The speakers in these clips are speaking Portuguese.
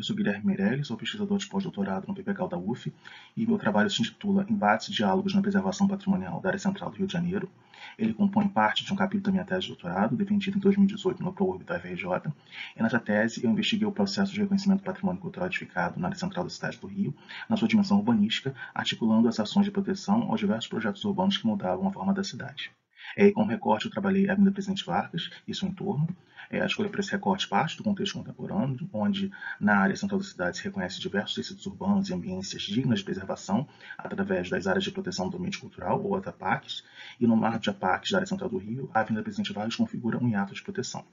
professor Guilherme Meirelles, sou pesquisador de pós-doutorado no PPK da UF e meu trabalho se intitula Embates e Diálogos na Preservação Patrimonial da Área Central do Rio de Janeiro. Ele compõe parte de um capítulo da minha tese de doutorado, defendido em 2018 no ProURB da FRJ, e nessa tese eu investiguei o processo de reconhecimento do patrimônio cultural edificado na área central da cidade do Rio, na sua dimensão urbanística, articulando as ações de proteção aos diversos projetos urbanos que mudavam a forma da cidade. É, como recorte, eu trabalhei a Avenida Presidente Vargas e seu entorno. É, a escolha para esse recorte parte do contexto contemporâneo, onde na área central da cidade se reconhece diversos tecidos urbanos e ambiências dignas de preservação através das áreas de proteção do ambiente cultural, ou APACs, e no marco de APACs da área central do Rio, a Avenida Presidente Vargas configura um hiato de proteção.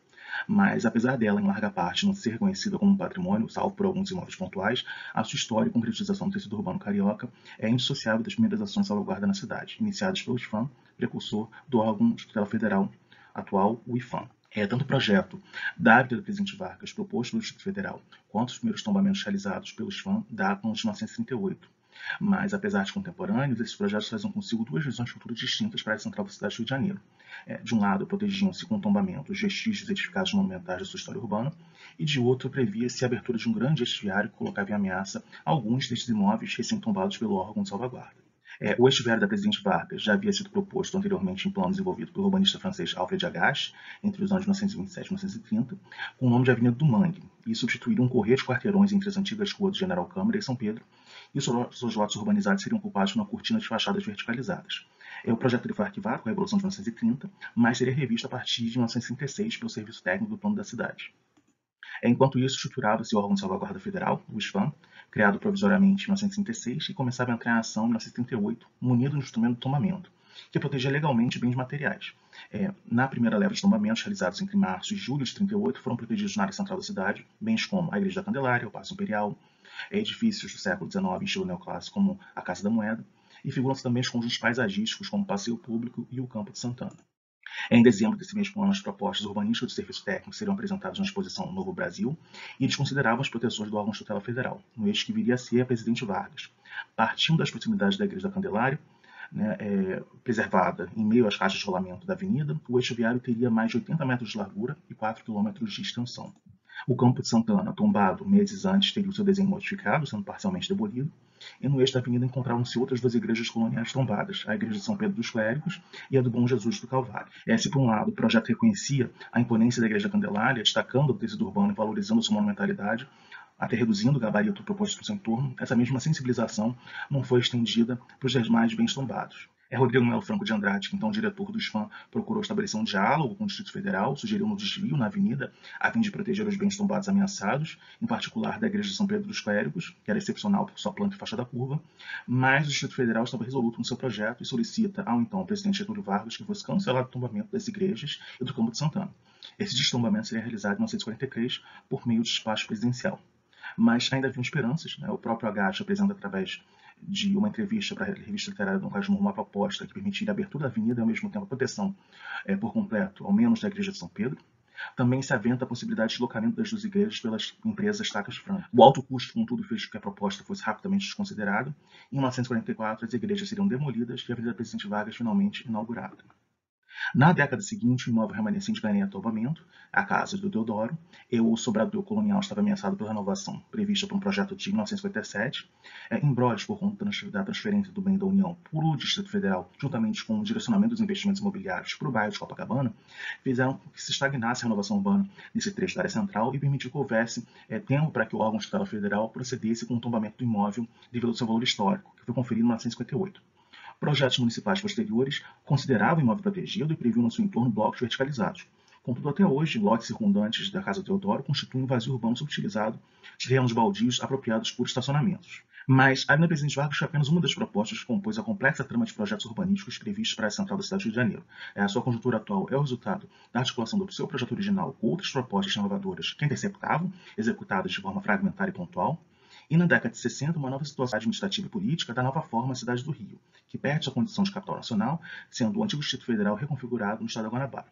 Mas, apesar dela, em larga parte, não ser reconhecida como patrimônio, salvo por alguns imóveis pontuais, a sua história e concretização do tecido urbano carioca é indissociável das primeiras ações de salvaguarda na cidade, iniciadas pelo IFAM, precursor do órgão tutela federal atual, o IFAM. É, tanto o projeto da Avenida Presidente Vargas, proposto pelo Distrito Federal, quanto os primeiros tombamentos realizados pelos FAM datam de 1938. Mas, apesar de contemporâneos, esses projetos trazem consigo duas visões futuras distintas para a central da cidade do Rio de Janeiro. É, de um lado, protegiam-se com tombamentos vestígios edificados monumentais da sua história urbana, e de outro, previa-se a abertura de um grande estiário que colocava em ameaça alguns destes imóveis recém-tombados pelo órgão de salvaguarda. É, o estivério da Presidente Vargas já havia sido proposto anteriormente em plano desenvolvido pelo urbanista francês Alfred Agache, entre os anos 1927 e 1930, com o nome de Avenida do Mangue, e substituíram um correr de quarteirões entre as antigas ruas do General Câmara e São Pedro, e seus lotes urbanizados seriam ocupados por uma cortina de fachadas verticalizadas. É, o projeto foi arquivado com a Revolução de 1930, mas seria revisto a partir de 1936 pelo Serviço Técnico do Plano da Cidade. É, enquanto isso, estruturava-se o órgão de salvaguarda federal, o SFAM, criado provisoriamente em 1936 e começava a entrar em ação em 1938, munido de um instrumento de tombamento, que protegia legalmente bens materiais. É, na primeira leva de tombamentos realizados entre março e julho de 38, foram protegidos na área central da cidade, bens como a Igreja da Candelária, o Paço Imperial, edifícios do século XIX em estilo neoclássico, como a Casa da Moeda, e figuram-se também os conjuntos paisagísticos, como o Passeio Público e o Campo de Santana. Em dezembro desse mesmo ano, as propostas urbanísticas do serviço técnico seriam apresentadas na exposição Novo Brasil e eles consideravam as proteções do órgão de tutela federal, no eixo que viria a ser a Presidente Vargas. Partindo das proximidades da Igreja da Candelária, né, é, preservada em meio às caixas de rolamento da avenida, o eixo viário teria mais de 80 metros de largura e 4 quilômetros de extensão. O campo de Santana, tombado meses antes, teria o seu desenho modificado, sendo parcialmente demolido, e no eixo da avenida encontravam-se outras duas igrejas coloniais tombadas, a igreja de São Pedro dos Clérigos e a do Bom Jesus do Calvário. Esse, por um lado, o projeto reconhecia a imponência da igreja Candelária, destacando o tecido urbano e valorizando sua monumentalidade, até reduzindo o gabarito proposto no seu entorno, essa mesma sensibilização não foi estendida para os demais bens tombados. É Rodrigo Melo Franco de Andrade, que então diretor do SFAM, procurou estabelecer um diálogo com o Distrito Federal, sugeriu um desvio na avenida a fim de proteger os bens tombados ameaçados, em particular da Igreja de São Pedro dos Clérigos, que era excepcional por sua planta e faixa da curva, mas o Distrito Federal estava resoluto no seu projeto e solicita ao então presidente Getúlio Vargas que fosse cancelado o tombamento das igrejas e do Campo de Santana. Esse destombamento seria realizado em 1943 por meio de despacho presidencial. Mas ainda haviam esperanças, né? o próprio Agache apresenta através de uma entrevista para a revista literária Dom Casmurro uma proposta que permitiria a abertura da avenida e, ao mesmo tempo, a proteção é, por completo, ao menos da Igreja de São Pedro. Também se aventa a possibilidade de deslocamento das duas igrejas pelas empresas Tacas Franca. O alto custo, contudo, fez com que a proposta fosse rapidamente desconsiderada. Em 1944, as igrejas seriam demolidas e a Avenida Presidente Vargas finalmente inaugurada. Na década seguinte, o imóvel remanescente ganharia atombamento, a casa do Deodoro, e o sobrador colonial estava ameaçado pela renovação prevista por um projeto de 1957. É, por conta da transferência do bem da União para o Distrito Federal, juntamente com o direcionamento dos investimentos imobiliários para o bairro de Copacabana, fizeram que se estagnasse a renovação urbana nesse trecho da área central e permitiu que houvesse é, tempo para que o órgão tutela federal procedesse com o tombamento do imóvel devido ao seu valor histórico, que foi conferido em 1958. Projetos municipais posteriores consideravam o imóvel protegido e previam no seu entorno blocos verticalizados. Contudo, até hoje, lotes circundantes da Casa Teodoro constituem um vazio urbano subutilizado terrenos baldios apropriados por estacionamentos. Mas a Avenida Presidente Vargas foi apenas uma das propostas que compôs a complexa trama de projetos urbanísticos previstos para a central da cidade do Rio de Janeiro. É, a sua conjuntura atual é o resultado da articulação do seu projeto original com outras propostas inovadoras que interceptavam, executadas de forma fragmentária e pontual, e na década de 60, uma nova situação administrativa e política da nova forma a cidade do Rio, que perde sua condição de capital nacional, sendo o antigo Distrito Federal reconfigurado no estado da Guanabara.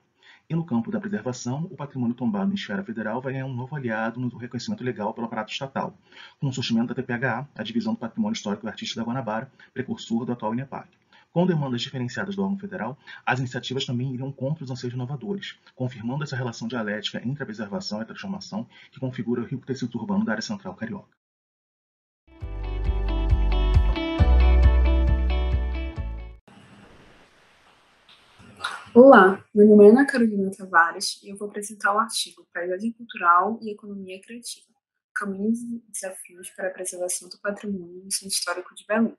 E no campo da preservação, o patrimônio tombado em esfera federal vai ganhar um novo aliado no reconhecimento legal pelo aparato estatal, com o surgimento da TPHA, a Divisão do Patrimônio Histórico e Artístico da Guanabara, precursor do atual INEPAC. Com demandas diferenciadas do órgão federal, as iniciativas também iriam contra os anseios inovadores, confirmando essa relação dialética entre a preservação e a transformação que configura o rico tecido urbano da área central carioca. Olá, meu nome é Ana Carolina Tavares e eu vou apresentar o artigo Paisagem Cultural e Economia Criativa, Caminhos e Desafios para a Preservação do Patrimônio no Centro Histórico de Belém,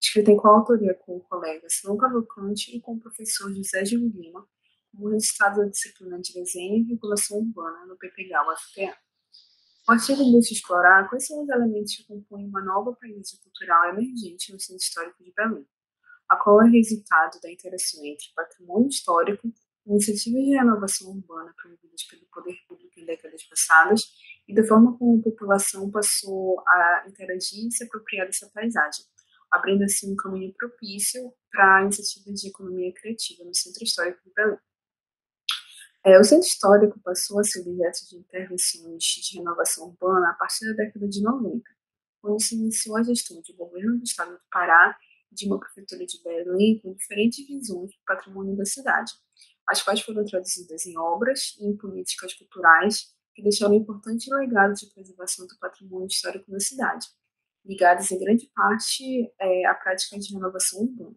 escrito em coautoria com o colega Simão Cavalcante e com o professor José Gil Lima, como resultado da disciplina de Desenho e Regulação Urbana no PPGAU UFPA. O artigo busca explorar quais são os elementos que compõem uma nova paisagem cultural emergente no Centro Histórico de Belém a qual é resultado da interação entre patrimônio histórico, iniciativas de renovação urbana promovidas pelo poder público em décadas passadas e da forma como a população passou a interagir e se apropriar dessa paisagem, abrindo assim um caminho propício para iniciativas de economia criativa no Centro Histórico de Belém. É, o Centro Histórico passou a ser objeto de intervenções de renovação urbana a partir da década de 90, quando se iniciou a gestão do governo do estado do Pará de uma prefeitura de Belém com diferentes visões do patrimônio da cidade, as quais foram traduzidas em obras e em políticas culturais que deixaram um importante legado de preservação do patrimônio histórico na cidade, ligadas em grande parte é, à prática de renovação urbana.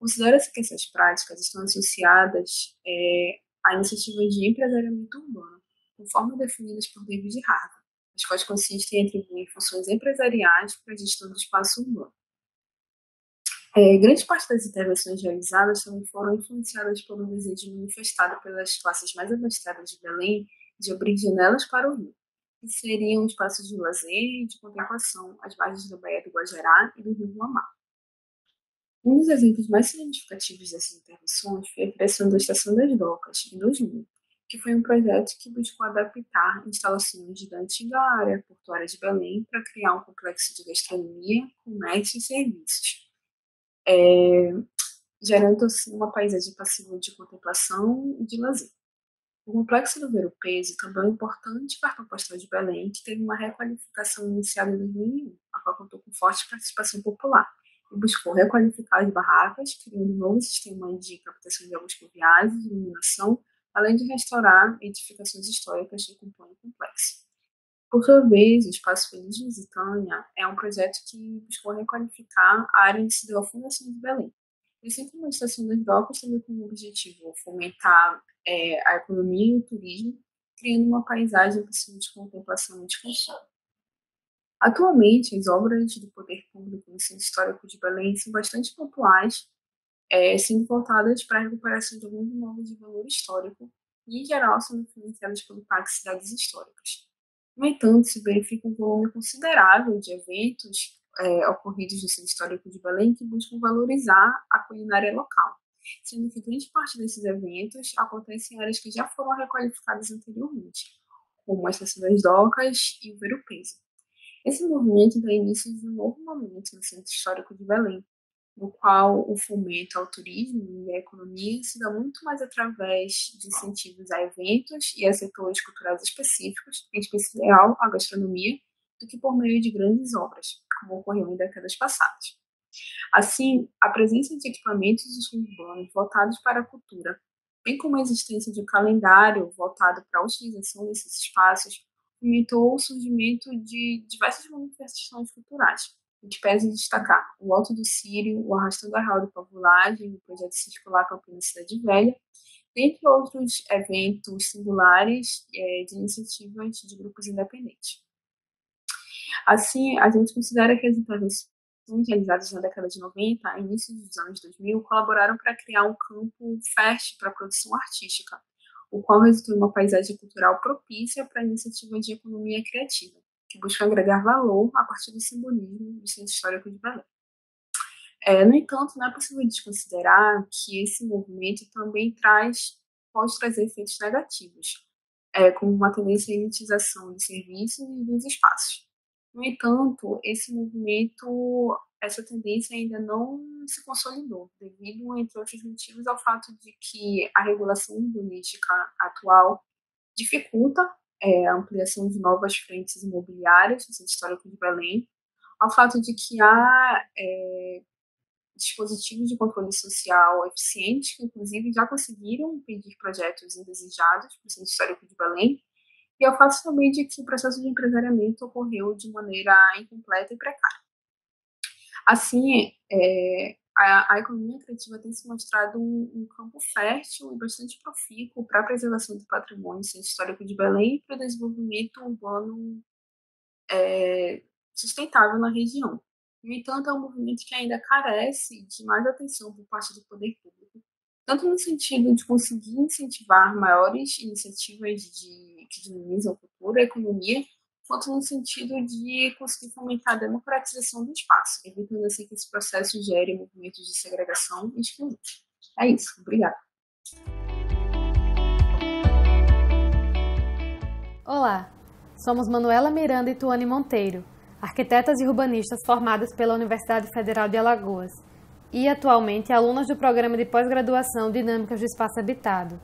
Considera-se que essas práticas estão associadas é, a iniciativas de empresariamento urbano, conforme definidas por David Harvey, as quais consistem em atribuir funções empresariais para a gestão do espaço urbano. É, grande parte das intervenções realizadas também foram influenciadas pelo desejo manifestado pelas classes mais abastadas de Belém de abrir janelas para o rio, que seriam espaços de lazer e de contemplação às margens da Baía do Guajará e do Rio Guamá. Um dos exemplos mais significativos dessas intervenções foi a criação da Estação das Docas, em 2000, que foi um projeto que buscou adaptar instalações da antiga área portuária de Belém para criar um complexo de gastronomia, comércio e serviços é, gerando assim, uma paisagem passiva de contemplação e de lazer. O complexo do Ver Peso também é importante cartão postal de Belém, que teve uma requalificação iniciada em 2001, a qual contou com forte participação popular, e buscou requalificar as barracas, criando um novo sistema de captação de águas pluviais e iluminação, além de restaurar edificações históricas que compõem o complexo. Por sua vez, o Espaço Feliz Lusitânia é um projeto que buscou requalificar a área onde se deu a fundação de Belém. Assim como a Estação das Docas teve como objetivo fomentar é, a economia e o turismo, criando uma paisagem possível de contemplação e de consumo. Atualmente, as obras do poder público no Centro Histórico de Belém são bastante pontuais, é, sendo voltadas para a recuperação de alguns imóveis de valor histórico e, em geral, sendo financiadas pelo Parque Cidades Históricas. No entanto, se verifica um volume considerável de eventos é, ocorridos no Centro Histórico de Belém que buscam valorizar a culinária local, sendo que grande parte desses eventos acontecem em áreas que já foram requalificadas anteriormente, como a Estação das Docas e o Ver Peso. Esse movimento dá início de um novo momento no Centro Histórico de Belém, no qual o fomento ao turismo e à economia se dá muito mais através de incentivos a eventos e a setores culturais específicos, em especial a gastronomia, do que por meio de grandes obras, como ocorreu em décadas passadas. Assim, a presença de equipamentos urbanos voltados para a cultura, bem como a existência de um calendário voltado para a utilização desses espaços, fomentou o surgimento de diversas manifestações culturais, gente pede destacar o Alto do Sírio, o Arrastando a Real do Pavulagem, o Projeto Circular Campinas Cidade Velha, dentre outros eventos singulares é, de iniciativas de grupos independentes. Assim, a gente considera que as intervenções realizadas na década de 90 início dos anos 2000 colaboraram para criar um campo fértil para a produção artística, o qual resultou em uma paisagem cultural propícia para iniciativas de economia criativa que busca agregar valor a partir do simbolismo do centro histórico de Belém. É, no entanto, não é possível desconsiderar que esse movimento também traz, pode trazer efeitos negativos, é, como uma tendência à elitização de serviços e dos espaços. No entanto, esse movimento, essa tendência ainda não se consolidou, devido, entre outros motivos, ao fato de que a regulação urbanística atual dificulta é, a ampliação de novas frentes imobiliárias no Centro Histórico de Belém, ao fato de que há é, dispositivos de controle social eficientes, que inclusive já conseguiram impedir projetos indesejados para o Centro Histórico de Belém, e ao fato também de que o processo de empresariamento ocorreu de maneira incompleta e precária. Assim, é, a, a, economia criativa tem se mostrado um, um campo fértil e bastante profícuo para a preservação do patrimônio histórico de Belém e para o desenvolvimento urbano é, sustentável na região. No entanto, é um movimento que ainda carece de mais atenção por parte do poder público, tanto no sentido de conseguir incentivar maiores iniciativas de, que dinamizam a cultura a economia, quanto no sentido de conseguir fomentar a democratização do espaço, evitando assim que esse processo gere movimentos de segregação e exclusão. É isso. Obrigada. Olá, somos Manuela Miranda e Tuane Monteiro arquitetas e urbanistas formadas pela Universidade Federal de Alagoas e atualmente alunas do programa de pós-graduação Dinâmicas do Espaço Habitado.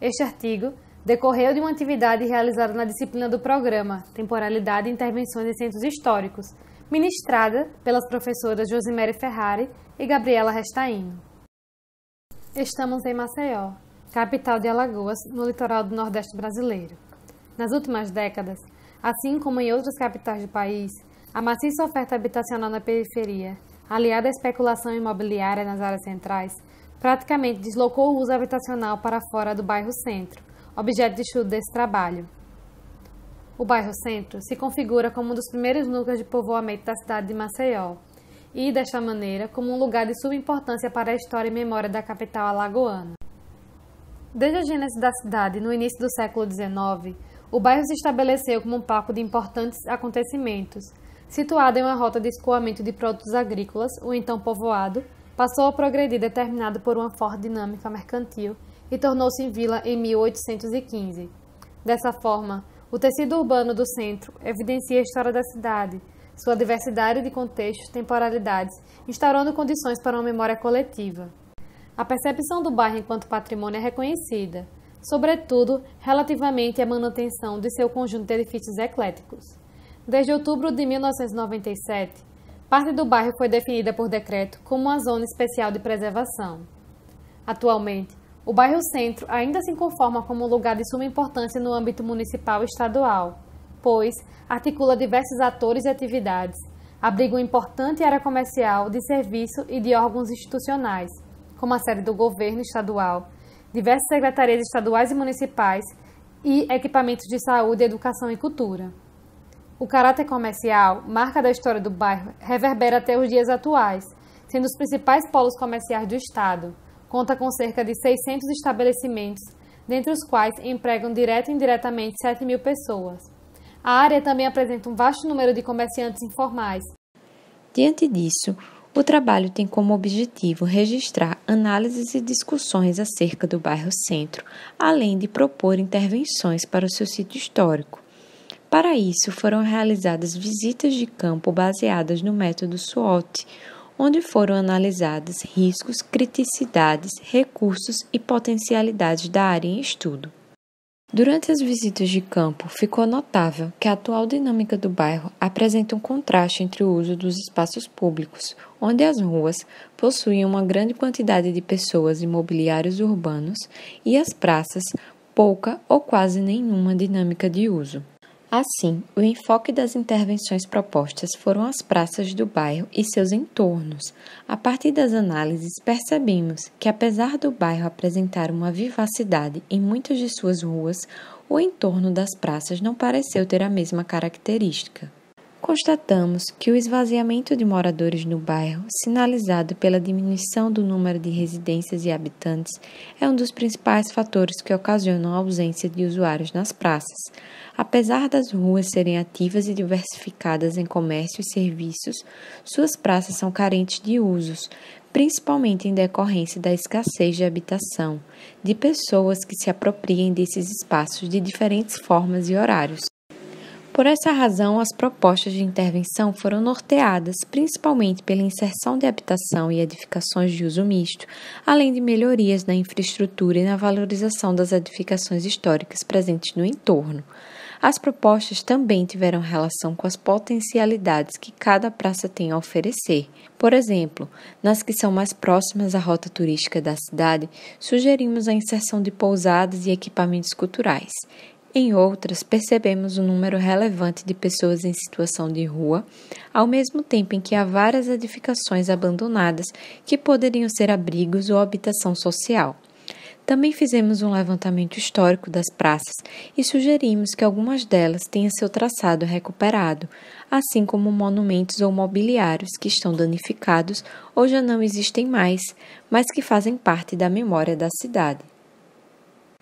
Este artigo decorreu de uma atividade realizada na disciplina do programa Temporalidade e Intervenções em Centros Históricos, ministrada pelas professoras Josimere Ferrari e Gabriela Restaino. Estamos em Maceió, capital de Alagoas, no litoral do Nordeste brasileiro. Nas últimas décadas, assim como em outras capitais do país, a maciça oferta habitacional na periferia, aliada à especulação imobiliária nas áreas centrais, praticamente deslocou o uso habitacional para fora do bairro Centro, objeto de estudo desse trabalho. O bairro Centro se configura como um dos primeiros núcleos de povoamento da cidade de Maceió e, desta maneira, como um lugar de subimportância para a história e memória da capital alagoana. Desde a gênese da cidade, no início do século XIX, o bairro se estabeleceu como um palco de importantes acontecimentos, Situado em uma rota de escoamento de produtos agrícolas, o então povoado passou a progredir determinado por uma forte dinâmica mercantil e tornou-se em vila em 1815. Dessa forma, o tecido urbano do centro evidencia a história da cidade, sua diversidade de contextos, temporalidades, instaurando condições para uma memória coletiva. A percepção do bairro enquanto patrimônio é reconhecida, sobretudo relativamente à manutenção de seu conjunto de edifícios ecléticos. Desde outubro de 1997, parte do bairro foi definida por decreto como uma zona especial de preservação. Atualmente, o bairro Centro ainda se conforma como um lugar de suma importância no âmbito municipal e estadual, pois articula diversos atores e atividades, abriga uma importante área comercial, de serviço e de órgãos institucionais, como a sede do governo estadual, diversas secretarias estaduais e municipais e equipamentos de saúde, educação e cultura. O caráter comercial, marca da história do bairro, reverbera até os dias atuais, sendo os principais polos comerciais do estado. Conta com cerca de 600 estabelecimentos, dentre os quais empregam direto e indiretamente 7 mil pessoas. A área também apresenta um vasto número de comerciantes informais. Diante disso, o trabalho tem como objetivo registrar análises e discussões acerca do bairro Centro, além de propor intervenções para o seu sítio histórico. Para isso, foram realizadas visitas de campo baseadas no método SWOT, onde foram analisados riscos, criticidades, recursos e potencialidades da área em estudo. Durante as visitas de campo, ficou notável que a atual dinâmica do bairro apresenta um contraste entre o uso dos espaços públicos, onde as ruas possuem uma grande quantidade de pessoas e mobiliários urbanos, e as praças, pouca ou quase nenhuma dinâmica de uso. Assim, o enfoque das intervenções propostas foram as praças do bairro e seus entornos. A partir das análises, percebemos que, apesar do bairro apresentar uma vivacidade em muitas de suas ruas, o entorno das praças não pareceu ter a mesma característica. Constatamos que o esvaziamento de moradores no bairro, sinalizado pela diminuição do número de residências e habitantes, é um dos principais fatores que ocasionam a ausência de usuários nas praças. Apesar das ruas serem ativas e diversificadas em comércio e serviços, suas praças são carentes de usos, principalmente em decorrência da escassez de habitação, de pessoas que se apropriem desses espaços de diferentes formas e horários. Por essa razão, as propostas de intervenção foram norteadas principalmente pela inserção de habitação e edificações de uso misto, além de melhorias na infraestrutura e na valorização das edificações históricas presentes no entorno. As propostas também tiveram relação com as potencialidades que cada praça tem a oferecer. Por exemplo, nas que são mais próximas à rota turística da cidade, sugerimos a inserção de pousadas e equipamentos culturais. Em outras, percebemos um número relevante de pessoas em situação de rua, ao mesmo tempo em que há várias edificações abandonadas que poderiam ser abrigos ou habitação social. Também fizemos um levantamento histórico das praças e sugerimos que algumas delas tenham seu traçado recuperado, assim como monumentos ou mobiliários que estão danificados ou já não existem mais, mas que fazem parte da memória da cidade.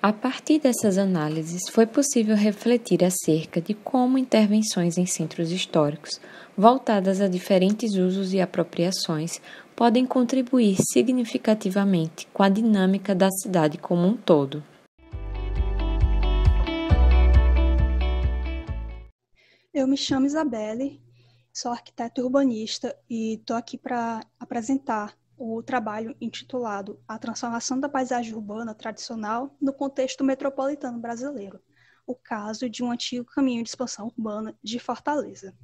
A partir dessas análises, foi possível refletir acerca de como intervenções em centros históricos, voltadas a diferentes usos e apropriações, podem contribuir significativamente com a dinâmica da cidade como um todo. Eu me chamo Isabelle, sou arquiteta urbanista e estou aqui para apresentar o trabalho intitulado A Transformação da Paisagem Urbana Tradicional no Contexto Metropolitano Brasileiro, o caso de um antigo caminho de expansão urbana de Fortaleza.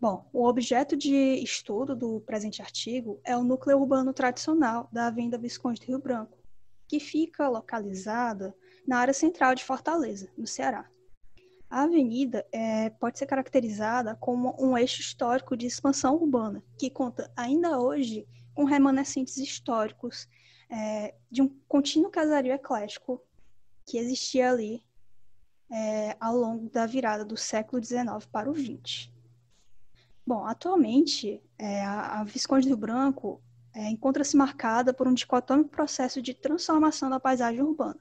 Bom, o objeto de estudo do presente artigo é o núcleo urbano tradicional da Avenida Visconde Rio Branco, que fica localizada na área central de Fortaleza, no Ceará. A avenida é, pode ser caracterizada como um eixo histórico de expansão urbana, que conta ainda hoje com remanescentes históricos é, de um contínuo casario eclético que existia ali é, ao longo da virada do século XIX para o XX. Bom, atualmente, é, a, a Visconde do Branco é, encontra-se marcada por um dicotômico processo de transformação da paisagem urbana.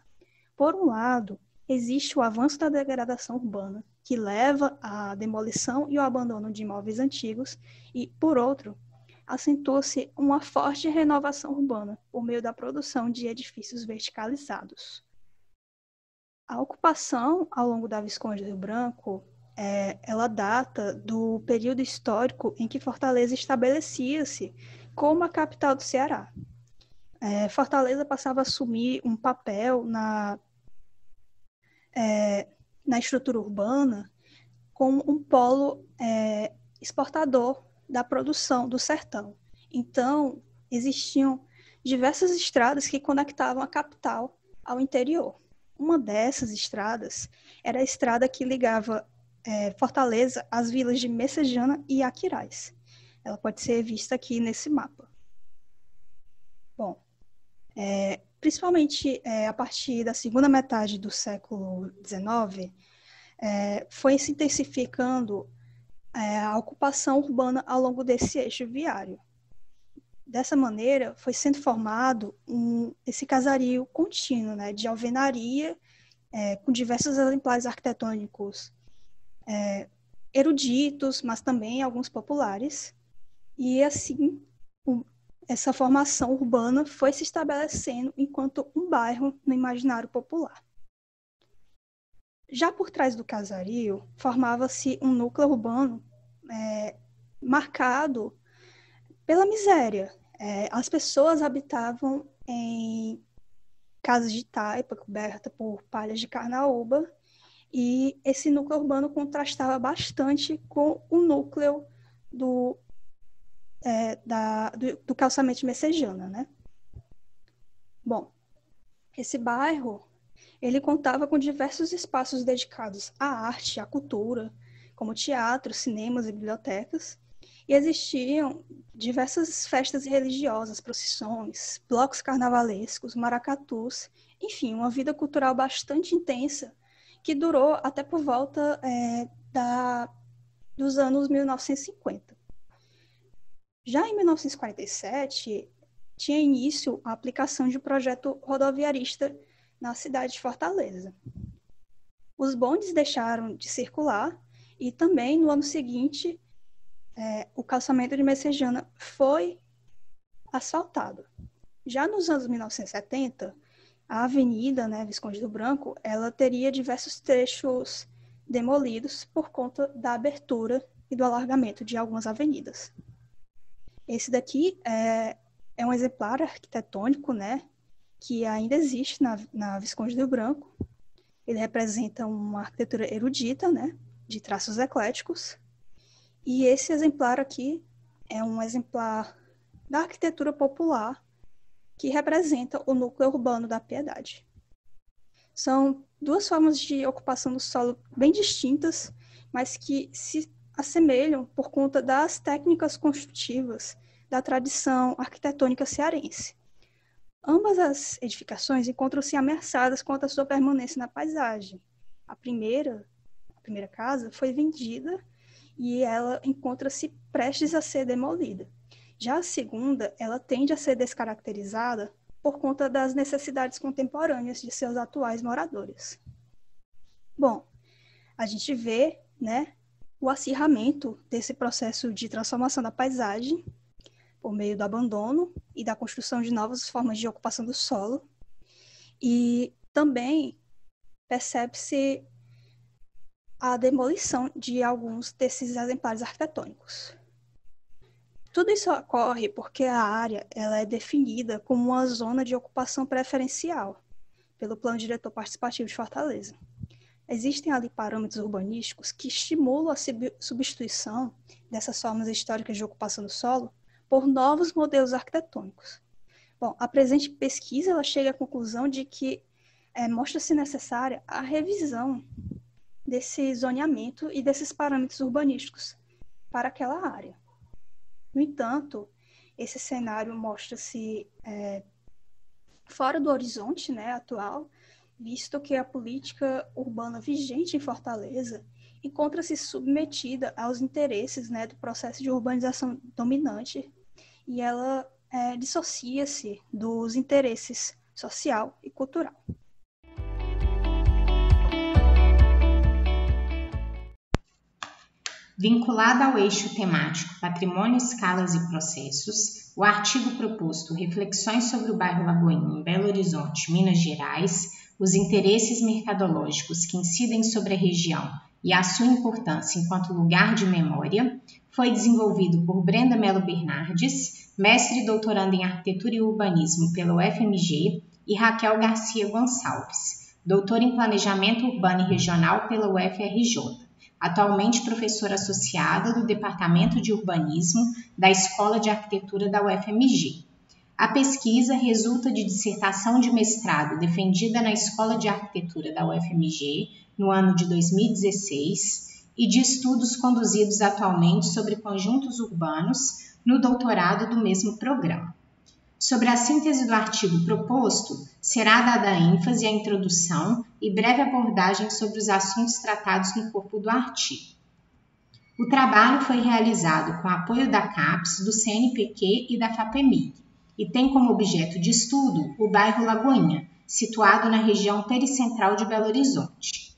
Por um lado, existe o avanço da degradação urbana, que leva à demolição e ao abandono de imóveis antigos, e, por outro, acentua-se uma forte renovação urbana por meio da produção de edifícios verticalizados. A ocupação ao longo da Visconde do Rio Branco, é, ela data do período histórico em que Fortaleza estabelecia-se como a capital do Ceará. É, Fortaleza passava a assumir um papel na, é, na estrutura urbana como um polo é, exportador da produção do sertão. Então, existiam diversas estradas que conectavam a capital ao interior. Uma dessas estradas era a estrada que ligava é, Fortaleza às vilas de Messejana e Aquiraz. Ela pode ser vista aqui nesse mapa. Bom, é, principalmente é, a partir da segunda metade do século XIX, é, foi se intensificando é, a ocupação urbana ao longo desse eixo viário. Dessa maneira, foi sendo formado um, esse casario contínuo né, de alvenaria, é, com diversos exemplares arquitetônicos é, eruditos, mas também alguns populares. E assim, o, essa formação urbana foi se estabelecendo enquanto um bairro no imaginário popular. Já por trás do casario, formava-se um núcleo urbano é, marcado pela miséria. É, as pessoas habitavam em casas de taipa coberta por palhas de carnaúba e esse núcleo urbano contrastava bastante com o núcleo do, é, da, do, do calçamento Messejana, né? Bom, esse bairro ele contava com diversos espaços dedicados à arte, à cultura, como teatro, cinemas e bibliotecas, e existiam diversas festas religiosas, procissões, blocos carnavalescos, maracatus, enfim, uma vida cultural bastante intensa que durou até por volta é, da, dos anos 1950. Já em 1947, tinha início a aplicação de um projeto rodoviarista na cidade de Fortaleza. Os bondes deixaram de circular e também no ano seguinte é, o calçamento de Messejana foi asfaltado. Já nos anos 1970, a avenida né, Visconde do Branco ela teria diversos trechos demolidos por conta da abertura e do alargamento de algumas avenidas. Esse daqui é, é um exemplar arquitetônico, né, que ainda existe na, na Visconde do Branco. Ele representa uma arquitetura erudita, né, de traços ecléticos. E esse exemplar aqui é um exemplar da arquitetura popular que representa o núcleo urbano da Piedade. São duas formas de ocupação do solo bem distintas, mas que se assemelham por conta das técnicas construtivas da tradição arquitetônica cearense. Ambas as edificações encontram-se ameaçadas quanto à sua permanência na paisagem. A primeira, a primeira casa foi vendida e ela encontra-se prestes a ser demolida. Já a segunda, ela tende a ser descaracterizada por conta das necessidades contemporâneas de seus atuais moradores. Bom, a gente vê, né, o acirramento desse processo de transformação da paisagem por meio do abandono e da construção de novas formas de ocupação do solo. E também percebe-se a demolição de alguns desses exemplares arquitetônicos. Tudo isso ocorre porque a área ela é definida como uma zona de ocupação preferencial pelo Plano Diretor Participativo de Fortaleza. Existem ali parâmetros urbanísticos que estimulam a substituição dessas formas históricas de ocupação do solo por novos modelos arquitetônicos. Bom, a presente pesquisa ela chega à conclusão de que é, mostra-se necessária a revisão desse zoneamento e desses parâmetros urbanísticos para aquela área. No entanto, esse cenário mostra-se é, fora do horizonte né, atual, visto que a política urbana vigente em Fortaleza encontra-se submetida aos interesses né, do processo de urbanização dominante e ela é, dissocia-se dos interesses social e cultural. Vinculado ao eixo temático Patrimônio, Escalas e Processos, o artigo proposto Reflexões sobre o bairro Lagoinha em Belo Horizonte, Minas Gerais, os interesses mercadológicos que incidem sobre a região e a sua importância enquanto lugar de memória, foi desenvolvido por Brenda Mello Bernardes, mestre e em Arquitetura e Urbanismo pela UFMG, e Raquel Garcia Gonçalves, doutora em Planejamento Urbano e Regional pela UFRJ atualmente professora associada do Departamento de Urbanismo da Escola de Arquitetura da UFMG. A pesquisa resulta de dissertação de mestrado defendida na Escola de Arquitetura da UFMG no ano de 2016 e de estudos conduzidos atualmente sobre conjuntos urbanos no doutorado do mesmo programa. Sobre a síntese do artigo proposto, será dada ênfase à introdução e breve abordagem sobre os assuntos tratados no corpo do artigo. O trabalho foi realizado com apoio da CAPES, do CNPq e da FAPEMIG e tem como objeto de estudo o bairro Lagoinha, situado na região pericentral de Belo Horizonte.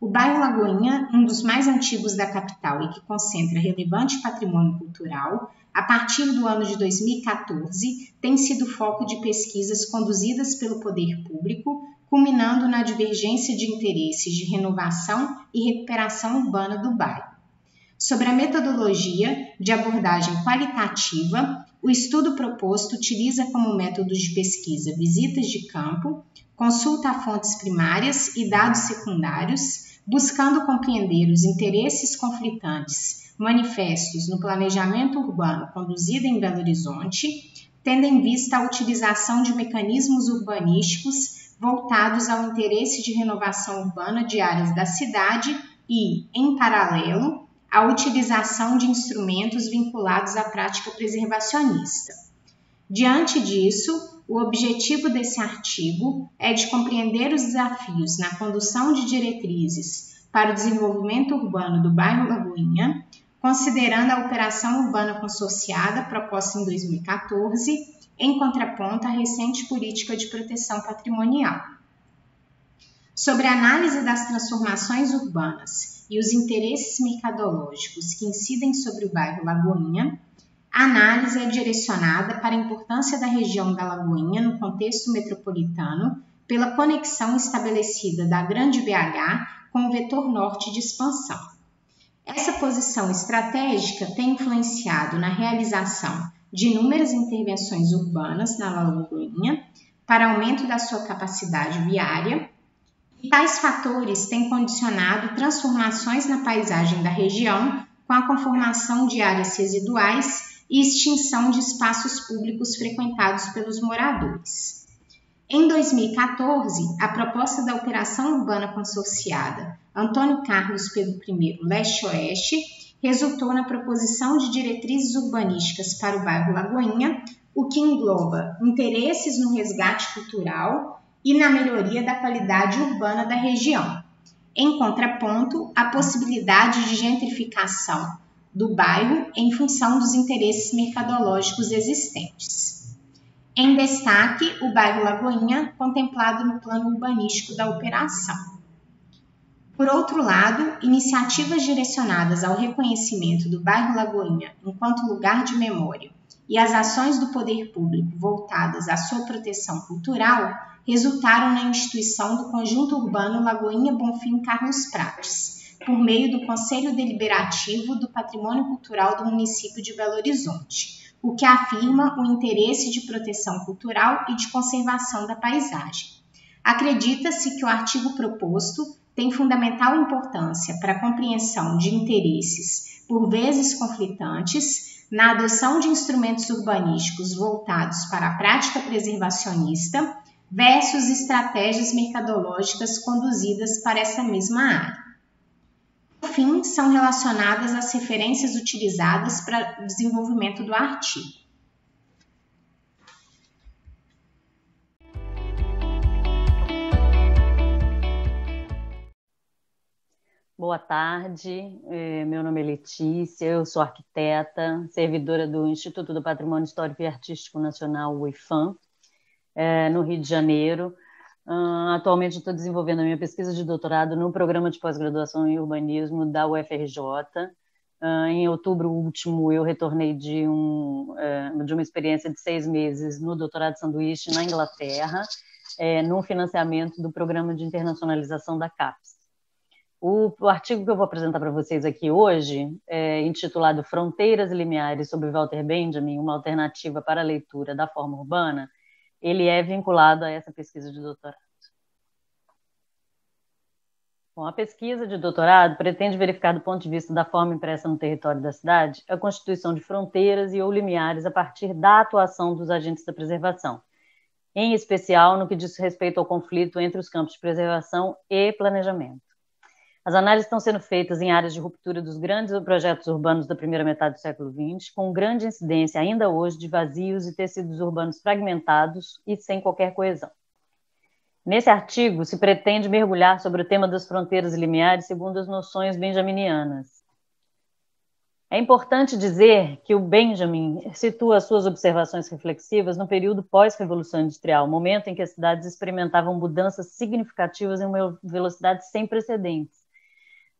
O bairro Lagoinha, um dos mais antigos da capital e que concentra relevante patrimônio cultural, a partir do ano de 2014, tem sido foco de pesquisas conduzidas pelo poder público, culminando na divergência de interesses de renovação e recuperação urbana do bairro. Sobre a metodologia de abordagem qualitativa, o estudo proposto utiliza como métodos de pesquisa visitas de campo, consulta a fontes primárias e dados secundários, buscando compreender os interesses conflitantes manifestos no planejamento urbano conduzido em Belo Horizonte, tendo em vista a utilização de mecanismos urbanísticos voltados ao interesse de renovação urbana de áreas da cidade e, em paralelo, a utilização de instrumentos vinculados à prática preservacionista. Diante disso, o objetivo desse artigo é de compreender os desafios na condução de diretrizes para o desenvolvimento urbano do bairro Lagoinha, considerando a operação urbana consorciada proposta em 2014, em contraponto à recente política de proteção patrimonial. Sobre a análise das transformações urbanas e os interesses mercadológicos que incidem sobre o bairro Lagoinha, a análise é direcionada para a importância da região da Lagoinha no contexto metropolitano pela conexão estabelecida da Grande BH com o vetor norte de expansão. Essa posição estratégica tem influenciado na realização de inúmeras intervenções urbanas na Lagoinha para aumento da sua capacidade viária e tais fatores têm condicionado transformações na paisagem da região, com a conformação de áreas residuais e extinção de espaços públicos frequentados pelos moradores. Em 2014, a proposta da Operação Urbana Consorciada Antônio Carlos Pedro I Leste-Oeste resultou na proposição de diretrizes urbanísticas para o bairro Lagoinha, o que engloba interesses no resgate cultural e na melhoria da qualidade urbana da região. Em contraponto, a possibilidade de gentrificação do bairro em função dos interesses mercadológicos existentes. Em destaque, o bairro Lagoinha, contemplado no plano urbanístico da operação. Por outro lado, iniciativas direcionadas ao reconhecimento do bairro Lagoinha enquanto lugar de memória e as ações do poder público voltadas à sua proteção cultural resultaram na instituição do Conjunto Urbano Lagoinha Bonfim Carlos Prates, por meio do Conselho Deliberativo do Patrimônio Cultural do município de Belo Horizonte, o que afirma o interesse de proteção cultural e de conservação da paisagem. Acredita-se que o artigo proposto tem fundamental importância para a compreensão de interesses, por vezes conflitantes, na adoção de instrumentos urbanísticos voltados para a prática preservacionista versus estratégias mercadológicas conduzidas para essa mesma área. Fim, são relacionadas às referências utilizadas para o desenvolvimento do artigo. Boa tarde, é, meu nome é Letícia, eu sou arquiteta, servidora do Instituto do Patrimônio Histórico e Artístico Nacional, o IFAM, é, no Rio de Janeiro. Ah, atualmente estou desenvolvendo a minha pesquisa de doutorado no programa de pós-graduação em urbanismo da UFRJ. Ah, em outubro último, eu retornei de, um, é, de uma experiência de seis meses no doutorado sanduíche na Inglaterra, no financiamento do programa de internacionalização da CAPES. O, o, artigo que eu vou apresentar para vocês aqui hoje é intitulado Fronteiras Limiares sobre Walter Benjamin, uma alternativa para a leitura da forma urbana. Ele é vinculado a essa pesquisa de doutorado. Bom, a pesquisa de doutorado pretende verificar do ponto de vista da forma impressa no território da cidade a constituição de fronteiras e ou limiares a partir da atuação dos agentes da preservação, em especial no que diz respeito ao conflito entre os campos de preservação e planejamento. As análises estão sendo feitas em áreas de ruptura dos grandes projetos urbanos da primeira metade do século XX, com grande incidência ainda hoje de vazios e tecidos urbanos fragmentados e sem qualquer coesão. Nesse artigo, se pretende mergulhar sobre o tema das fronteiras limiares segundo as noções benjaminianas. É importante dizer que o Benjamin situa suas observações reflexivas no período pós-revolução industrial, momento em que as cidades experimentavam mudanças significativas em uma velocidade sem precedentes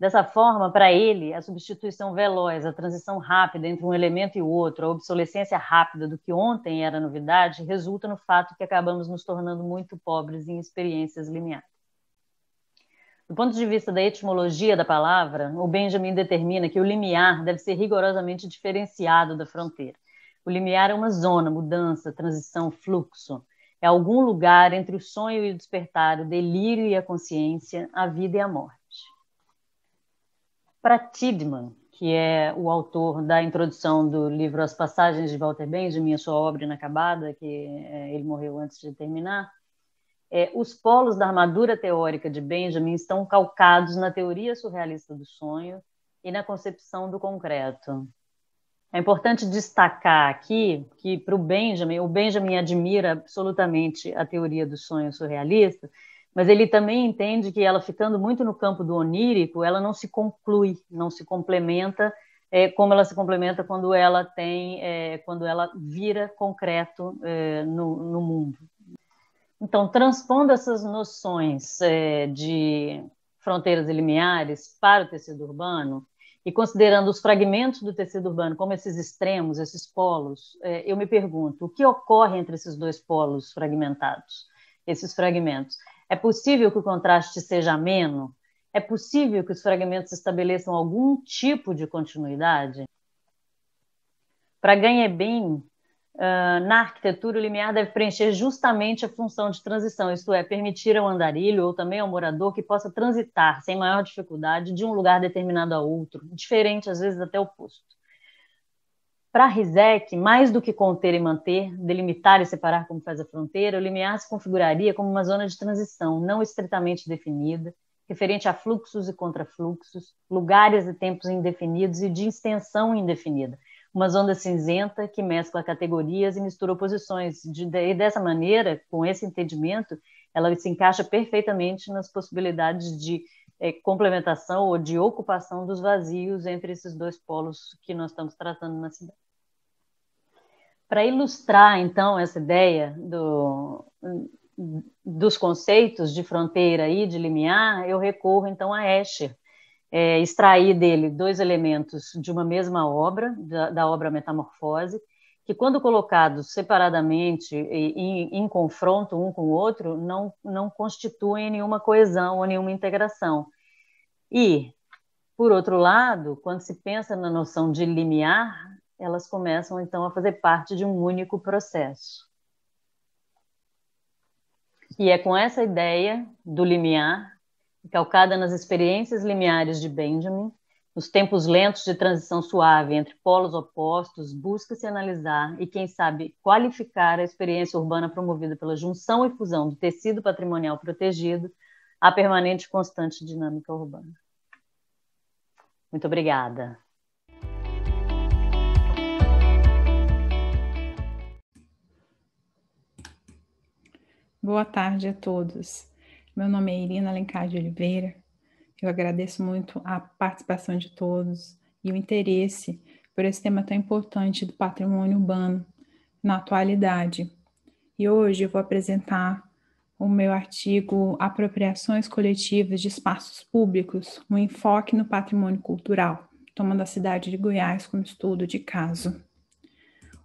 Dessa forma, para ele, a substituição veloz, a transição rápida entre um elemento e outro, a obsolescência rápida do que ontem era novidade, resulta no fato que acabamos nos tornando muito pobres em experiências lineares. Do ponto de vista da etimologia da palavra, o Benjamin determina que o limiar deve ser rigorosamente diferenciado da fronteira. O limiar é uma zona, mudança, transição, fluxo. É algum lugar entre o sonho e o despertar, o delírio e a consciência, a vida e a morte. Para Tidman, que é o autor da introdução do livro As Passagens de Walter Benjamin, a sua obra inacabada, que é, ele morreu antes de terminar, é, os polos da armadura teórica de Benjamin estão calcados na teoria surrealista do sonho e na concepção do concreto. É importante destacar aqui que para o Benjamin, o Benjamin admira absolutamente a teoria do sonho surrealista, mas ele também entende que ela ficando muito no campo do onírico, ela não se conclui, não se complementa é, como ela se complementa quando ela tem, é, quando ela vira concreto é, no, no, mundo. Então, transpondo essas noções é, de fronteiras e limiares para o tecido urbano e considerando os fragmentos do tecido urbano como esses extremos, esses polos, é, eu me pergunto o que ocorre entre esses dois polos fragmentados, esses fragmentos. É possível que o contraste seja ameno? É possível que os fragmentos estabeleçam algum tipo de continuidade? Para ganhar bem, Uh, na arquitetura, o limiar deve preencher justamente a função de transição, isto é, permitir ao andarilho ou também ao morador que possa transitar sem maior dificuldade de um lugar determinado a outro, diferente, às vezes até oposto. Para Rizek, mais do que conter e manter, delimitar e separar como faz a fronteira, o limiar se configuraria como uma zona de transição não estritamente definida, referente a fluxos e contrafluxos, lugares e tempos indefinidos e de extensão indefinida, uma zona cinzenta que mescla categorias e mistura oposições. E dessa maneira, com esse entendimento, ela se encaixa perfeitamente nas possibilidades de é, complementação ou de ocupação dos vazios entre esses dois polos que nós estamos tratando na cidade. Para ilustrar, então, essa ideia do, dos conceitos de fronteira e de limiar, eu recorro, então, a Escher, é, extrair dele dois elementos de uma mesma obra, da, da obra Metamorfose, que, quando colocados separadamente e em, confronto um com o outro, não, não constituem nenhuma coesão ou nenhuma integração. E, por outro lado, quando se pensa na noção de limiar, elas começam então a fazer parte de um único processo. E é com essa ideia do limiar calcada nas experiências limiares de Benjamin, nos tempos lentos de transição suave entre polos opostos, busca-se analisar e, quem sabe, qualificar a experiência urbana promovida pela junção e fusão do tecido patrimonial protegido à permanente e constante dinâmica urbana. Muito obrigada. Boa tarde a todos. Meu nome é Irina Alencar de Oliveira. Eu agradeço muito a participação de todos e o interesse por esse tema tão importante do patrimônio urbano na atualidade. E hoje eu vou apresentar o meu artigo Apropriações Coletivas de Espaços Públicos, um enfoque no patrimônio cultural, tomando a cidade de Goiás como estudo de caso.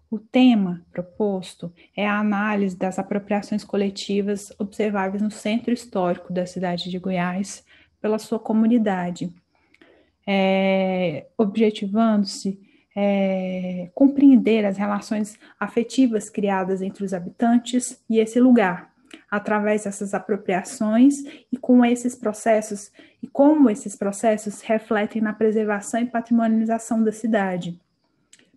O tema proposto é a análise das apropriações coletivas observáveis no centro histórico da cidade de Goiás pela sua comunidade, é, objetivando-se é, compreender as relações afetivas criadas entre os habitantes e esse lugar, através dessas apropriações e com esses processos, e como esses processos refletem na preservação e patrimonialização da cidade.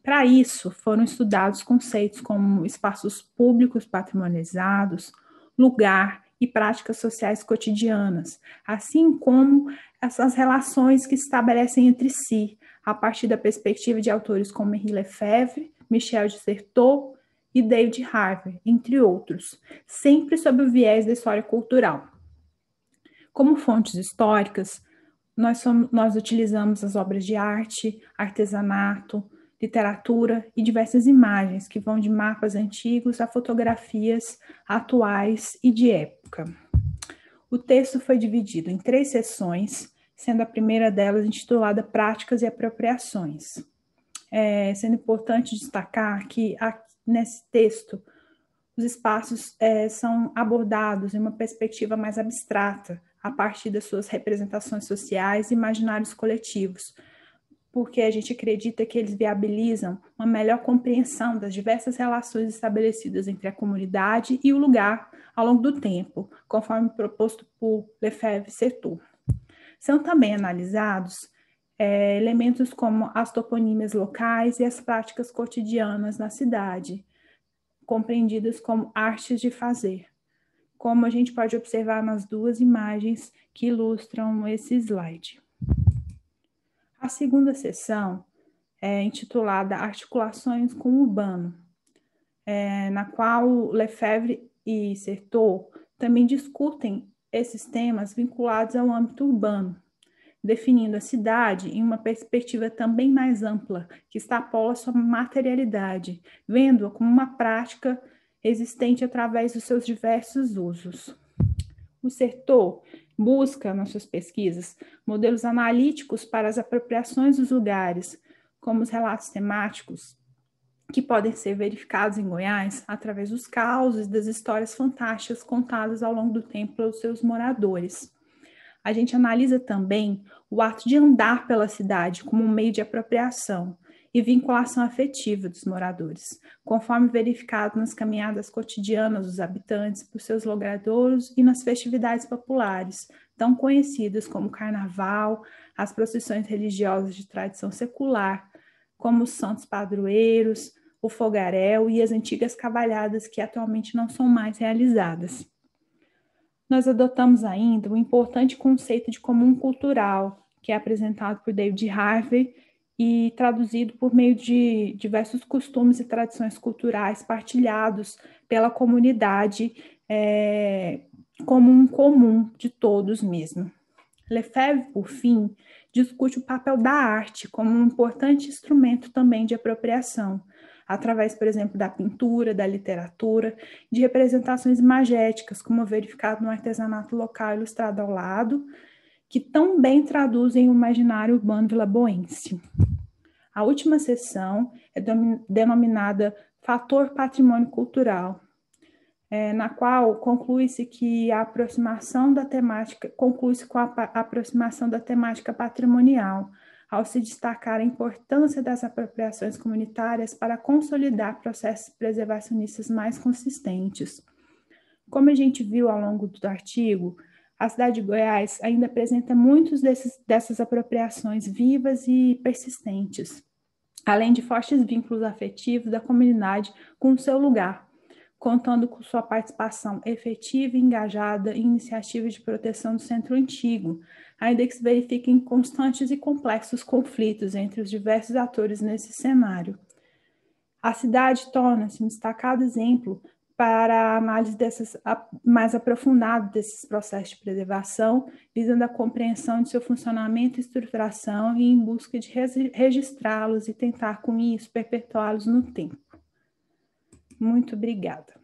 Para isso, foram estudados conceitos como espaços públicos patrimonializados, lugar e práticas sociais cotidianas, assim como essas relações que se estabelecem entre si, a partir da perspectiva de autores como Henri Lefebvre, Michel de Certeau e David Harvey, entre outros, sempre sob o viés da história cultural. Como fontes históricas, nós, somos, nós utilizamos as obras de arte, artesanato, literatura e diversas imagens que vão de mapas antigos a fotografias atuais e de época. O texto foi dividido em três sessões, sendo a primeira delas intitulada Práticas e Apropriações. É, sendo importante destacar que aqui, nesse texto os espaços é, são abordados em uma perspectiva mais abstrata, a partir das suas representações sociais e imaginários coletivos, porque a gente acredita que eles viabilizam uma melhor compreensão das diversas relações estabelecidas entre a comunidade e o lugar ao longo do tempo, conforme proposto por Lefebvre Setou. São também analisados é, elementos como as toponímias locais e as práticas cotidianas na cidade, compreendidas como artes de fazer, como a gente pode observar nas duas imagens que ilustram esse slide. A segunda sessão é intitulada Articulações com o Urbano, é, na qual Lefebvre e Sertor também discutem esses temas vinculados ao âmbito urbano, definindo a cidade em uma perspectiva também mais ampla, que extrapola sua materialidade, vendo-a como uma prática existente através dos seus diversos usos. O Sertor busca, nas suas pesquisas, modelos analíticos para as apropriações dos lugares, como os relatos temáticos, que podem ser verificados em Goiás através dos causos e das histórias fantásticas contadas ao longo do tempo pelos seus moradores. A gente analisa também o ato de andar pela cidade como um meio de apropriação e vinculação afetiva dos moradores, conforme verificado nas caminhadas cotidianas dos habitantes por seus logradouros e nas festividades populares, tão conhecidas como carnaval, as procissões religiosas de tradição secular, como os santos padroeiros, o fogaréu e as antigas cavalhadas que atualmente não são mais realizadas. Nós adotamos ainda o importante conceito de comum cultural, que é apresentado por David Harvey e traduzido por meio de diversos costumes e tradições culturais partilhados pela comunidade é, como um comum de todos mesmo. Lefebvre, por fim, discute o papel da arte como um importante instrumento também de apropriação, através, por exemplo, da pintura, da literatura, de representações imagéticas, como verificado no artesanato local ilustrado ao lado, que tão bem traduzem o imaginário urbano vilaboense. A última sessão é denominada Fator Patrimônio Cultural, é, na qual conclui-se que a aproximação da temática conclui-se com a, aproximação da temática patrimonial, ao se destacar a importância das apropriações comunitárias para consolidar processos preservacionistas mais consistentes. Como a gente viu ao longo do artigo, a cidade de Goiás ainda apresenta muitos desses, dessas apropriações vivas e persistentes, além de fortes vínculos afetivos da comunidade com o seu lugar, contando com sua participação efetiva e engajada em iniciativas de proteção do centro antigo, ainda que se verifiquem constantes e complexos conflitos entre os diversos atores nesse cenário. A cidade torna-se um destacado exemplo para a análise dessas, mais aprofundada desses processos de preservação, visando a compreensão de seu funcionamento e estruturação e em busca de registrá-los e tentar, com isso, perpetuá-los no tempo. Muito obrigada.